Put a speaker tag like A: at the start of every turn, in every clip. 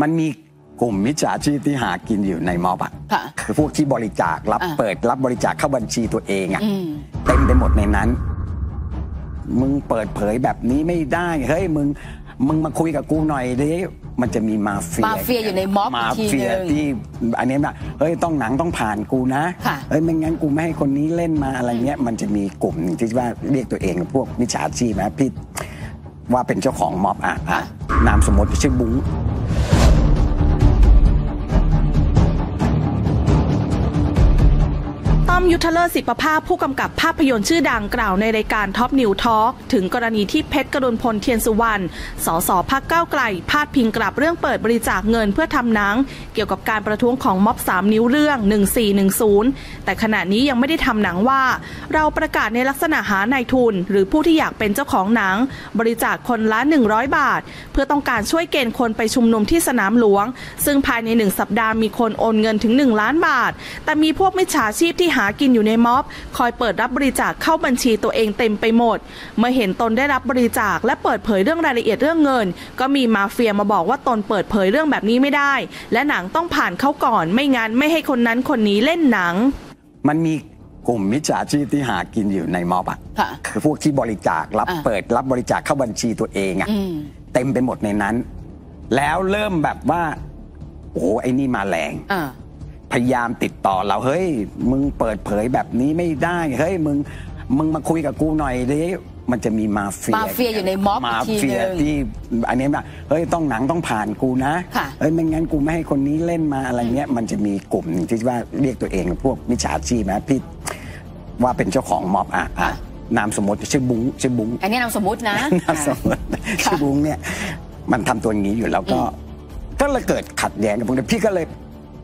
A: มันมีกลุ่มมิจฉาชีพที่หากินอยู่ในม็อบอะ
B: ค่ะ
A: คือพวกที่บริจาครับ
B: อ่า
A: เปิดรับบริจาคเข้าบัญชีตัวเองอะ
B: อืม
A: เต็มไปหมดในนั้น มึงเปิดเผยแบบนี้ไม่ได้ เฮ้ยมึง มึงมาคุยกับกูหน่อยดิมันจะมีมาเฟีย
B: มาเฟียอยู่ในม็อบ
A: มา
B: อีกที
A: เฟีย
B: หนึ่ง
A: ที่อันนี้แบบเฮ้ยต้องหนังต้องผ่านกูนะ
B: ค่ะ
A: เฮ้ยไม่งั้นกูไม่ให้คนนี้เล่นมาอะไรเงี้ย มันจะมีกลุ่มหนึ่งที่ว่าเรียกตัวเองพวกมิจฉาชีพนะพี่ว่าเป็นเจ้าของม็อบอะอะนามสมมติชื่อบุ้ง
C: ต้อมยุทธเลิศสิปปภาคผู้กำกับภาพยนตร์ชื่อดังกล่าวในรายการ Top News Talk ถึงกรณีที่เพชรกรุณพลเทียนสุวรรณ สสพรรคก้าวไกล พาดพิงกลับเรื่องเปิดบริจาคเงินเพื่อทำหนัง เกี่ยวกับการประท้วงของม็อบ 3 นิ้วเรื่อง 1410 แต่ขณะนี้ยังไม่ได้ทำหนังว่า เราประกาศในลักษณะหานายทุน หรือผู้ที่อยากเป็นเจ้าของหนัง บริจาคคนละ 100 บาท เพื่อต้องการช่วยเกณฑ์คนไปชุมนุมที่สนามหลวง ซึ่งภายในหนึ่งสัปดาห์มีคนโอนเงินถึง 1 ล้านบาท แต่มีพวกมิจฉาชีพที่หากินอยู่ในม็อบ คอยเปิดรับบริจาคเข้าบัญชีตัวเองเต็มไปหมด เมื่อเห็นตนได้รับบริจาคและเปิดเผยเรื่องรายละเอียดเรื่องเงิน ก็มีมาเฟียมาบอกว่าตนเปิดเผยเรื่องแบบนี้ไม่ได้ และหนังต้องผ่านเขาก่อน ไม่งั้นไม่ให้คนนั้นคนนี้เล่นหนัง
A: มันมีกลุ่มมิจฉาชีพที่หากินอยู่ในม็อบอะ
B: ค่ะ
A: คือพวกที่บริจาครับ
B: อ่า
A: เปิดรับบริจาคเข้าบัญชีตัวเองอะ
B: อืม
A: เต็มไปหมดในนั้น แล้วเริ่มแบบว่า โอ้โหไอ้นี่มาแรง
B: อ่า
A: พยายามติดต่อเราเฮ้ย มึงเปิดเผยแบบนี้ไม่ได้เฮ้ยมึงมึงมาคุยกับกูหน่อยดิมันจะมีมาเฟีย
B: มาเฟียอยู่ในม็อบ
A: มา
B: อีกที
A: เฟีย
B: หนึ่ง
A: ที่อันนี้แบบเฮ้ยต้องหนังต้องผ่านกูนะ
B: ค่ะ
A: เฮ้ยไม่งั้นกูไม่ให้คนนี้เล่นมาอะไรเงี้ยมันจะมีกลุ่มหนึ่งที่ว่าเรียกตัวเองพวกมิจฉาชีพนะพี่ว่าเป็นเจ้าของม็อบอะอะนามสมมติชื่อบุ้งชื่อบุ้ง
B: อันนี้นามสมมุตินะ
A: นามสมมติชื่อบุ้งเนี่ยมันทำตัวอย่างนี้อยู่แล้วก็ ก็เลยเกิดขัดแย้งกับพวกนี้พี่ก็เลย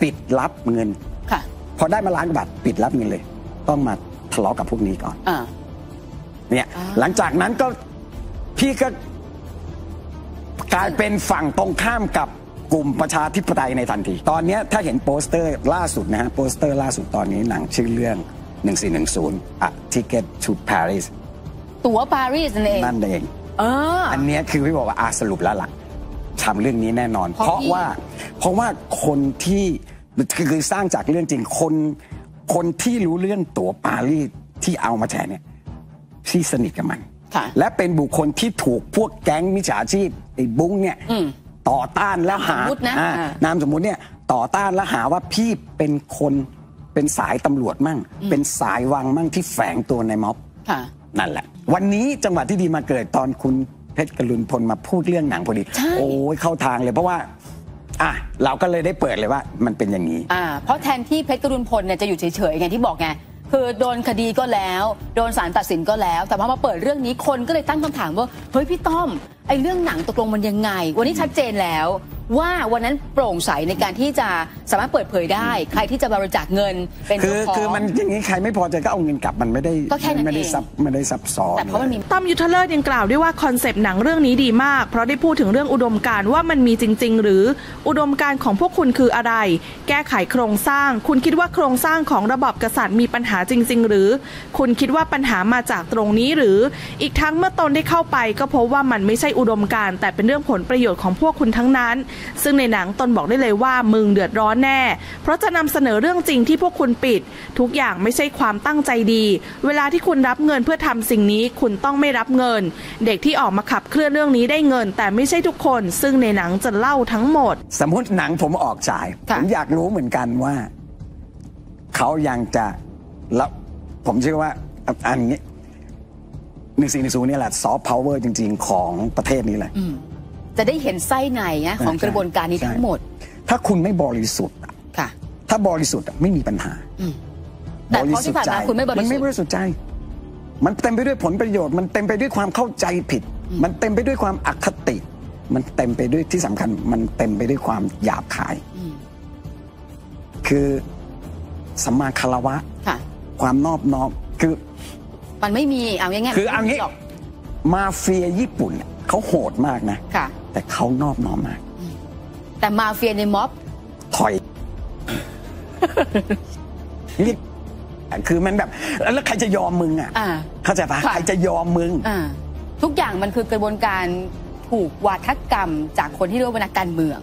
A: ปิดรับเงิน
B: ค่ะ
A: พอได้มาล้านกว่าบาทปิดรับเงินเลย ต้องมาทะเลาะกับพวกนี้ก่อน
B: อ่า
A: เนี่ย
B: อ่า
A: หลังจากนั้นก็พี่ก็กลายเป็นฝั่งตรงข้ามกับกลุ่มประชาธิปไตยในทันที ตอนเนี้ยถ้าเห็นโปสเตอร์ล่าสุดนะฮะโปสเตอร์ล่าสุดตอนนี้หนังชื่อเรื่อง 1410 A Ticket to Paris
B: ตั๋วปารีสนั่นเอง
A: นั่นเอง
B: เออ
A: อันเนี้ยคือพี่บอกว่าอาสรุปแล้วล่ะทำเรื่องนี้แน่นอน
B: เพราะ
A: เพราะ
B: พี่
A: ว่าเพราะว่าคนที่ คือคือสร้างจากเรื่องจริงคนคนที่รู้เรื่องตั๋วปารีสที่เอามาแฉเนี่ยที่สนิทกับมัน
B: ค่ะ
A: และเป็นบุคคลที่ถูกพวกแก๊งมิจฉาชีพไอ้บุ้งเนี่ย
B: อืม
A: ต่อต้านแล้วหา
B: สมมุตินะ
A: อ่า
B: อ่านา
A: มสมมุติเนี่ยต่อต้านแล้วหาว่าพี่เป็นคนเป็นสายตำรวจมั่ง เป็นสายวังมั่งที่แฝงตัวในม็อบ
B: ค่ะ
A: นั่นแหละ วันนี้จังหวะที่ดีมาเกิดตอนคุณเพชรกรุณพลมาพูดเรื่องหนังพอดี
B: ใช่
A: โอ้ยเข้าทางเลยเพราะว่า อะเราก็เลยได้เปิดเลยว่ามันเป็นอย่างนี้
B: อ่าเพราะแทนที่เพชรกรุณพลเนี่ยจะอยู่เฉยๆไงที่บอกไงคือโดนคดีก็แล้ว โดนศาลตัดสินก็แล้ว แต่พอมาเปิดเรื่องนี้คนก็เลยตั้งคำถามว่าเฮ้ยพี่ต้อม ไอ้เรื่องหนังตกลงมันยังไง วันนี้ชัดเจนแล้ว ว่าวันนั้นโปร่งใสในการที่จะสามารถเปิดเผยได้ ใครที่จะบริจาคเงินเป็น
A: คื
B: เจ้า
A: อ
B: ของ
A: คือมันอย่างนี้ใครไม่พอใจก็เอาเงินกลับมันไม่ได้
B: ก็แค่นั้น
A: ไม่ได้
B: เอง
A: ซับไม่ได้ซับซ้อน
B: แต่เพราะมันมี
C: ต้อมยุทธเลิศยังกล่าวด้วยว่าคอนเซปต์หนังเรื่องนี้ดีมาก เพราะได้พูดถึงเรื่องอุดมการณ์ว่ามันมีจริง ๆ หรืออุดมการณ์ของพวกคุณคืออะไร แก้ไขโครงสร้าง คุณคิดว่าโครงสร้างของระบอบกษัตริย์มีปัญหาจริง ๆ หรือ คุณคิดว่าปัญหามาจากตรงนี้หรือ อีกทั้งเมื่อตนได้เข้าไปก็พบว่ามันไม่ใช่อุดมการณ์แต่เป็นเรื่องผลประโยชน์ของพวกคุณทั้งนั้น ซึ่งในหนังตนบอกได้เลยว่ามึงเดือดร้อนแน่ เพราะจะนำเสนอเรื่องจริงที่พวกคุณปิด ทุกอย่างไม่ใช่ความตั้งใจดี เวลาที่คุณรับเงินเพื่อทำสิ่งนี้คุณต้องไม่รับเงิน เด็กที่ออกมาขับเคลื่อนเรื่องนี้ได้เงิน แต่ไม่ใช่ทุกคน ซึ่งในหนังจะเล่าทั้งหมด
A: สมมติหนังผมออกฉาย
B: ค่ะ
A: ผมอยากรู้เหมือนกันว่า เขายังจะแล้วผมเชื่อว่าอันนี้ หนึ่งสี่หนึ่งศูนย์นี่แหละซอฟต์พาวเวอร์จริง ๆ ของประเทศนี้เลย
B: จะได้เห็นไส้ในนะของกระบวนการนี้
A: ใช่
B: ทั้งหมด
A: ถ้าคุณไม่บริสุทธิ์อะ
B: ค่ะ
A: ถ้าบริสุทธิ์อะไม่มีปัญหา
B: อืมแต่เพราะที่ผ่านมาคุณไม่บริสุทธิ์
A: มันไม่บริสุทธิ์ใจ มันเต็มไปด้วยผลประโยชน์ มันเต็มไปด้วยความเข้าใจผิด มันเต็มไปด้วยความอคติ มันเต็มไปด้วยที่สำคัญ มันเต็มไปด้วยความหยาบคาย
B: อืม
A: คือสัมมาคารวะ
B: ค่ะ
A: ความนอบน้อมคือ
B: มันไม่มีเอาง่ายๆ
A: คือเอางี้
B: หรก
A: มาเฟียญี่ปุ่นเนี่ยเขาโหดมากนะ
B: ค่ะ
A: แต่เขานอบน้อมมาก
B: แต่มาเฟียในม็อบ
A: ถอยเรียกคือมันแบบ แล้วใครจะยอมมึงอะ
B: อ่า
A: เข้าใจปะ
B: ค่ะ
A: ใครจะยอมมึง
B: อ่าทุกอย่างมันคือกระบวนการถูกวาทกรรมจากคนที่เรียกว่านักการเมือง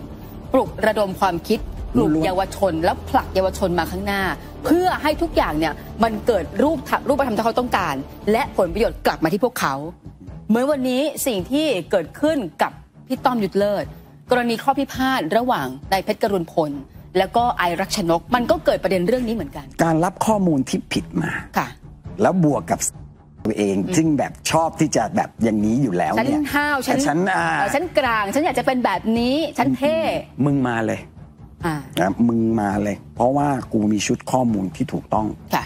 B: ปลุกระดมความคิดปลุ ก
A: ล้วนๆ
B: เยาวชน แล้วผลักเยาวชนมาข้างหน้า เพื่อให้ทุกอย่างเนี่ยมันเกิดรูปธรรมรูปธรรมที่เขาต้องการ และผลประโยชน์กลับมาที่พวกเขา เหมือนวันนี้สิ่งที่เกิดขึ้นกับพี่ต้อมยุทธเลิศกรณีข้อพิพาทระหว่างนายเพชรกรุณพล แล้วก็ไอรักชนก มันก็เกิดประเด็นเรื่องนี้เหมือนกัน
A: การรับข้อมูลที่ผิดมา
B: ค่ะ
A: แล้วบวกกับตัวเอง ซึ่งแบบชอบที่จะแบบอย่างนี้อยู่แล้ว
B: ฉัน
A: เนี่ย
B: ห้าวฉัน
A: แต่ฉันอ่า
B: เอ่อฉันกลาง ฉันอยากจะเป็นแบบนี้ฉันเท่
A: มึงมาเลย
B: อ่า
A: นะมึงมาเลย เพราะว่ากูมีชุดข้อมูลที่ถูกต้อง
B: ค่ะ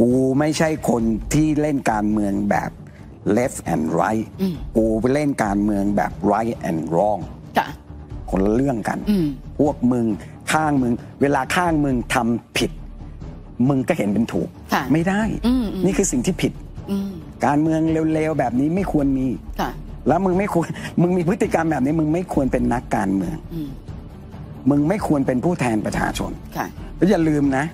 A: กูไม่ใช่คนที่เล่นการเมืองแบบ left and right
B: อืม
A: กูไปเล่นการเมืองแบบ right and wrong
B: ค่ะ
A: คนละเรื่องกัน
B: อืม
A: พวกมึงข้างมึง เวลาข้างมึงทำผิด มึงก็เห็นเป็นถูก
B: ค่ะ
A: ไม่ได้
B: อืมอืม
A: นี่คือสิ่งที่ผิด
B: อืม
A: การเมืองเร็วๆแบบนี้ไม่ควรมี
B: ค่ะ
A: แล้วมึงไม่ควร มึงมีพฤติกรรมแบบนี้ มึงไม่ควรเป็นนักการเมือง
B: อื ม
A: มึงไม่ควรเป็นผู้แทนประชาชน
B: ค่ะ
A: แล้วอย่าลืมนะ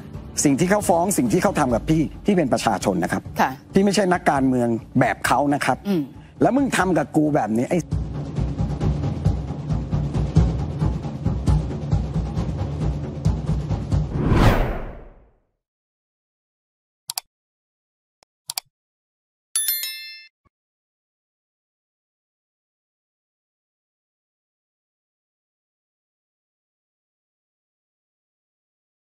A: สิ่งที่เขาฟ้องสิ่งที่เขาทำกับพี่พี่เป็นประชาชนนะครับ
B: ค่ะ
A: พี่ไม่ใช่นักการเมืองแบบเขานะครับ
B: อืม
A: แล้วมึงทำกับกูแบบนี้ไอ้